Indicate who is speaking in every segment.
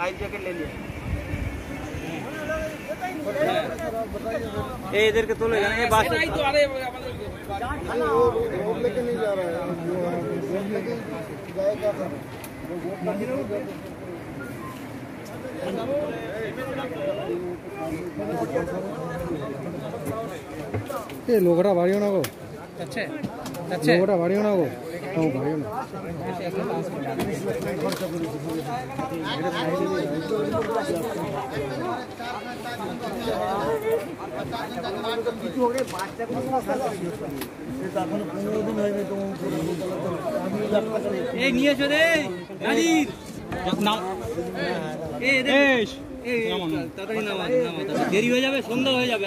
Speaker 1: Life jacket ले लिया। ये इधर के तो ले जाना ये बात
Speaker 2: वो लेके नहीं जा रहा है ये लोगड़ा भारी होना को।
Speaker 1: अच्छे
Speaker 2: अच्छे लोगड़ा भारी होना को।
Speaker 1: এই নিয়ে রে দেরি হয়ে যাবে সন্ধ্যা হয়ে যাবে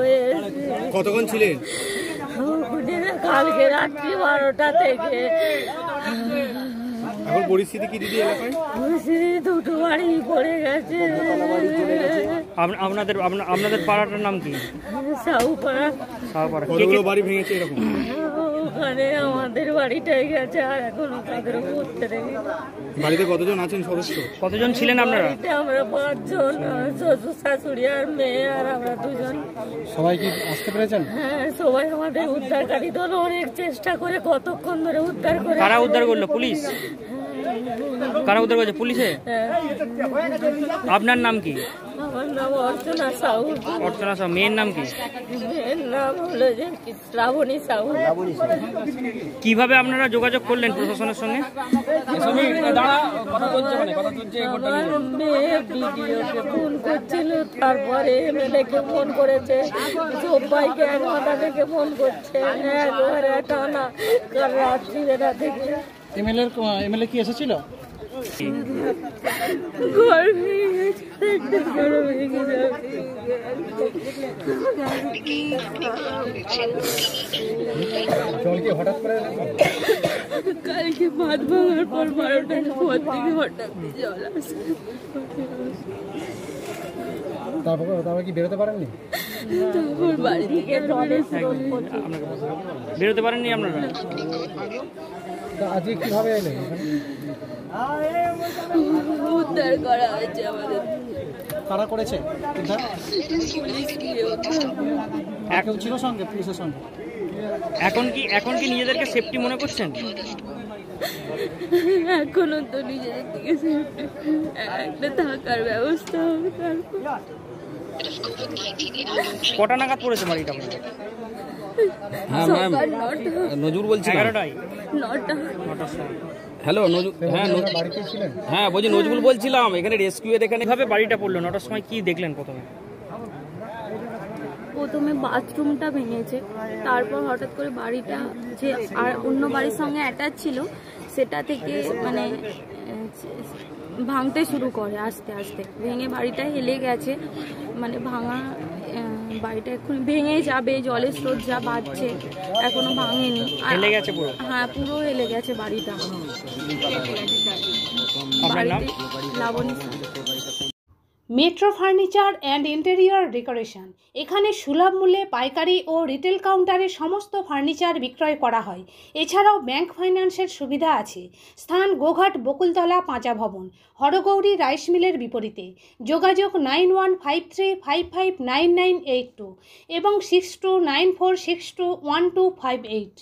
Speaker 1: হয়ে
Speaker 2: কতক্ষণ ছিলেন?
Speaker 3: কালকে রাত্রি বারোটা থেকে।
Speaker 2: এখন পরিস্থিতি কি দিদি এলাকায়?
Speaker 3: দুটো বাড়ি পড়ে গেছে।
Speaker 4: আপনাদের আপনাদের পাড়াটার নাম কি?
Speaker 3: সাউপাড়া।
Speaker 2: কতগুলো বাড়ি ভেঙেছে এরকম।
Speaker 3: ওখানে আমাদের বাড়িটাই গেছে আর এখনও তাদের পড়তে দেখি
Speaker 2: বাড়িতে কতজন আছেন সদস্য?
Speaker 4: কতজন ছিলেন আপনারা?
Speaker 3: বাড়িতে আমরা পাঁচজন আর শ্বশুর শাশুড়ি আর মেয়ে আর আমরা দুজন।
Speaker 2: সবাই কি আসতে পেরেছেন?
Speaker 3: হ্যাঁ সবাই আমাদের উদ্ধারকারী। দল অনেক চেষ্টা করে কতক্ষণ ধরে উদ্ধার করে
Speaker 4: কারা উদ্ধার করল? পুলিশ? কারা উদ্ধার করেছে? পুলিশে? আপনার নাম কি?
Speaker 3: আমার নাম অর্চনা সাহু।
Speaker 4: অর্চনা সাহা মেয়ের নাম কি?
Speaker 3: মেয়ের নাম হলো যে শ্রাবণী সাহু।
Speaker 4: কীভাবে আপনারা যোগাযোগ করলেন প্রশাসনের সঙ্গে?
Speaker 3: আমার মেয়ে ভিডিওকে ফোন করছিল তারপরে এমএলএ কে ফোন করেছে সবাইকে এক মাথা থেকে ফোন করছে একবারে টানা কাল রাত্রিবেলা থেকে।
Speaker 2: এমএলএ এমএলএ কি এসেছিল?
Speaker 3: ঘর কালকে ভাত ভাঙার পর বারোটার পর থেকে হঠাৎ জল আসে।
Speaker 2: তারপর তারপর কি বেরোতে পারেননি?
Speaker 3: তারপর বাড়ি থেকে
Speaker 4: বেরোতে পারেননি আপনারা?
Speaker 2: আজকে কীভাবে এলেন
Speaker 3: উদ্ধার করা হয়েছে আমাদের।
Speaker 2: কারা করেছে? উদ্ধার? কেউ ছিল সঙ্গে পুলিশের সঙ্গে?
Speaker 4: এখন কি এখন কি নিজেদেরকে সেফটি মনে করছেন?
Speaker 3: এখনও তো নিজেদের একটা থাকার ব্যবস্থা হবে তারপর।
Speaker 4: কটা নাগাদ পড়েছে বাড়িটা আপনাদের?
Speaker 5: নজরুল বলছি হ্যালো হ্যাঁ হ্যাঁ বলছি নজরুল বলছিলাম এখানে রেস্কিউ এর এখানে
Speaker 4: কীভাবে বাড়িটা পড়ল? নটার সময় কি দেখলেন প্রথমে?
Speaker 6: প্রথমে বাথরুমটা ভেঙেছে। তারপর হঠাৎ করে বাড়িটা যে আর অন্য বাড়ির সঙ্গে অ্যাটাচ ছিল সেটা থেকে মানে ভাঙতে শুরু করে আস্তে আস্তে। ভেঙে বাড়িটা হেলে গেছে। মানে ভাঙা বাড়িটা এখন ভেঙে যাবে জলের স্রোত যা বাড়ছে এখনও ভাঙেনি
Speaker 4: হেলে গেছে পুরো?
Speaker 6: হ্যাঁ পুরো এলে গেছে বাড়িটা বাড়িতে Laboni.
Speaker 7: Metro furniture and interior decoration. এখানে সুলভ মূল্যে পাইকারি ও রিটেল কাউন্টারে সমস্ত ফার্নিচার বিক্রয় করা হয়। এছাড়াও ব্যাংক ফাইন্যান্সের সুবিধা আছে। স্থান গোঘাট বকুলতলা পাঁচা ভবন, হরগৌরী রাইস মিলের বিপরীতে। যোগাযোগ nine one five three five five nine nine eight two এবং six two nine four six two one two five eight.